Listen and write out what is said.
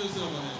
Give us some of.